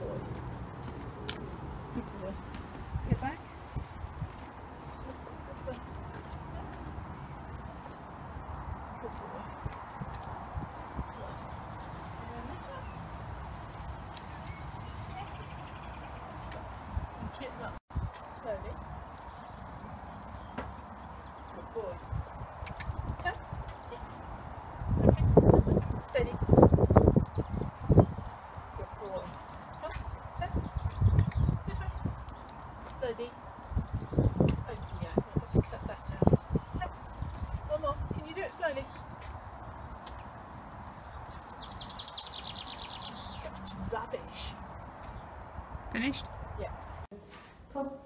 Get back. Good boy. Oh dear, I've got to cut that out. Oh, one more, can you do it slowly? That's rubbish. Finished? Yeah. Pull,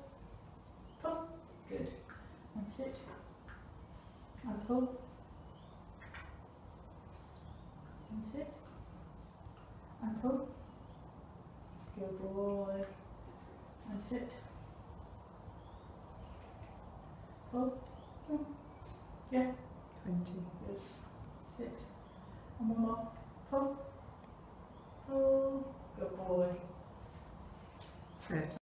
pull, good. And sit, and pull, and sit, and pull. Good boy. And sit. Oh. Yeah. 20. Good. Sit. And one more. Oh. Good boy. Good.